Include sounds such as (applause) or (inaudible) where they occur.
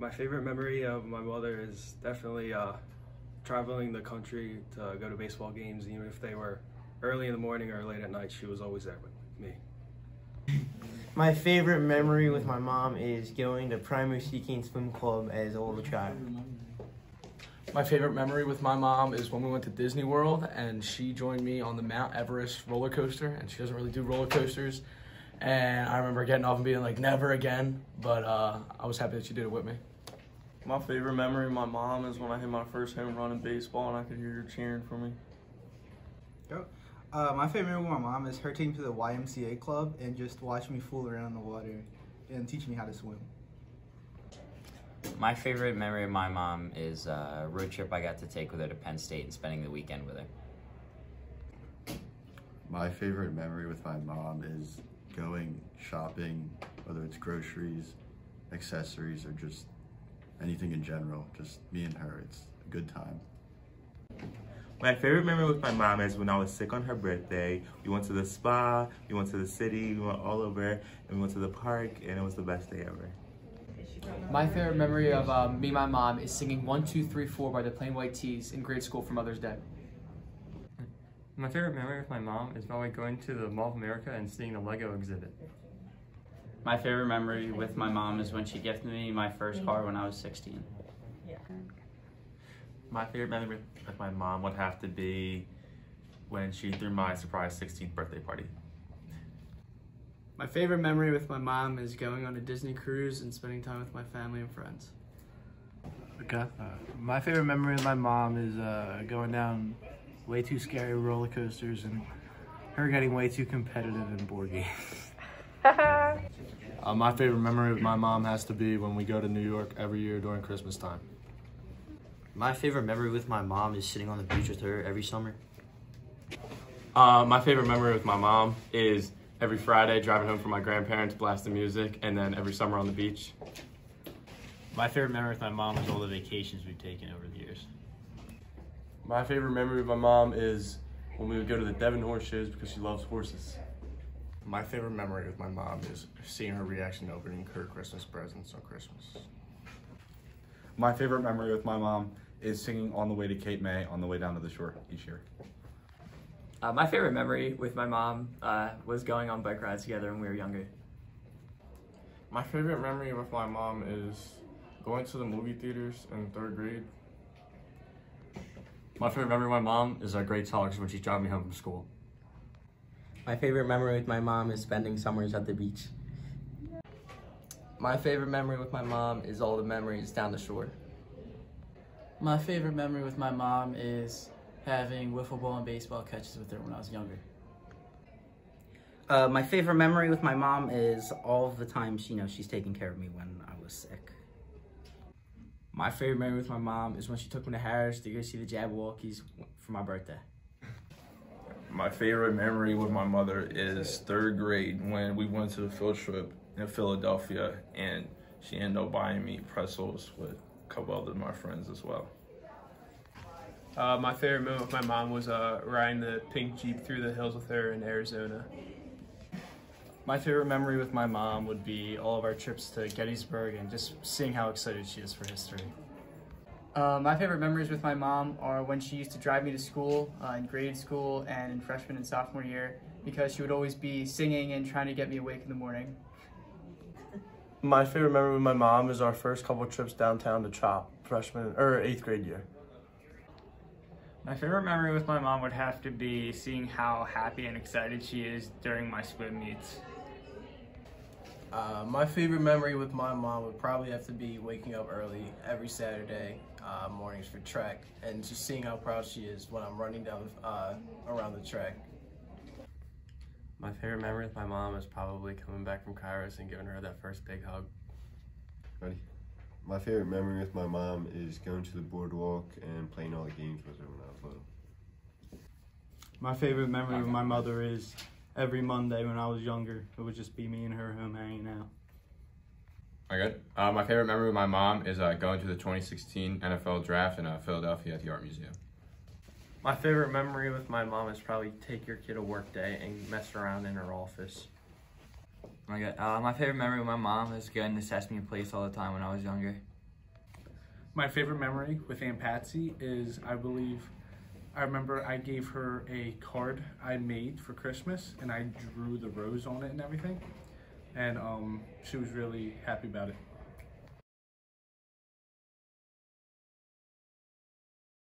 My favorite memory of my mother is definitely uh, traveling the country to go to baseball games, even if they were early in the morning or late at night. She was always there with me. My favorite memory with my mom is going to Primary Seeking Swim Club as a little child. My favorite memory with my mom is when we went to Disney World and she joined me on the Mount Everest roller coaster and she doesn't really do roller coasters. And I remember getting off and being like, never again. But uh, I was happy that she did it with me. My favorite memory of my mom is when I hit my first home run in baseball and I could hear her cheering for me. Uh, my favorite memory with my mom is her taking me to the YMCA club and just watching me fool around in the water and teaching me how to swim. My favorite memory of my mom is a road trip I got to take with her to Penn State and spending the weekend with her. My favorite memory with my mom is going shopping, whether it's groceries, accessories, or just anything in general. Just me and her. It's a good time. My favorite memory with my mom is when I was sick on her birthday. We went to the spa, we went to the city, we went all over, and we went to the park, and it was the best day ever. My favorite memory of um, me and my mom is singing 1, 2, 3, 4 by the Plain White T's in grade school for Mother's Day. My favorite memory with my mom is probably going to the Mall of America and seeing the Lego exhibit. My favorite memory with my mom is when she gifted me my first car when I was 16. Yeah. My favorite memory with my mom would have to be when she threw my surprise 16th birthday party. My favorite memory with my mom is going on a Disney cruise and spending time with my family and friends. Okay. Uh, my favorite memory with my mom is uh, going down way too scary roller coasters and her getting way too competitive in board games. (laughs) uh, my favorite memory with my mom has to be when we go to New York every year during Christmas time. My favorite memory with my mom is sitting on the beach with her every summer. Uh, my favorite memory with my mom is every Friday driving home from my grandparents, blasting music, and then every summer on the beach. My favorite memory with my mom is all the vacations we've taken over the years. My favorite memory with my mom is when we would go to the Devon horse shows because she loves horses. My favorite memory with my mom is seeing her reaction to opening her Christmas presents on Christmas. My favorite memory with my mom is singing On the Way to Cape May on the way down to the shore each year. Uh, my favorite memory with my mom uh, was going on bike rides together when we were younger. My favorite memory with my mom is going to the movie theaters in third grade. My favorite memory with my mom is our great talks when she's driving me home from school. My favorite memory with my mom is spending summers at the beach. My favorite memory with my mom is all the memories down the shore. My favorite memory with my mom is having wiffle ball and baseball catches with her when I was younger. Uh, my favorite memory with my mom is all of the times, you know, she's taking care of me when I was sick. My favorite memory with my mom is when she took me to Harris to go see the Jabbawockeez for my birthday. My favorite memory with my mother is third grade when we went to a field trip in Philadelphia and she ended up buying me pretzels with a couple other of my friends as well. Uh, my favorite moment with my mom was uh, riding the pink Jeep through the hills with her in Arizona. My favorite memory with my mom would be all of our trips to Gettysburg and just seeing how excited she is for history. Uh, my favorite memories with my mom are when she used to drive me to school uh, in grade school and in freshman and sophomore year because she would always be singing and trying to get me awake in the morning. My favorite memory with my mom is our first couple trips downtown to CHOP, freshman or eighth grade year. My favorite memory with my mom would have to be seeing how happy and excited she is during my swim meets. Uh, my favorite memory with my mom would probably have to be waking up early every Saturday uh, mornings for track and just seeing how proud she is when I'm running down uh, around the track. My favorite memory with my mom is probably coming back from Kairos and giving her that first big hug. Ready? My favorite memory with my mom is going to the boardwalk and playing all the games with her when I was little. My favorite memory with my mother is every Monday when I was younger. It would just be me and her home hanging out. I good. Uh, my favorite memory with my mom is uh, going to the 2016 NFL Draft in uh, Philadelphia at the Art Museum. My favorite memory with my mom is probably take your kid to work day and mess around in her office. My God, uh, my favorite memory with my mom is going to Sesame Place all the time when I was younger. My favorite memory with Aunt Patsy is I believe I remember I gave her a card I made for Christmas and I drew the rose on it and everything. And um, she was really happy about it.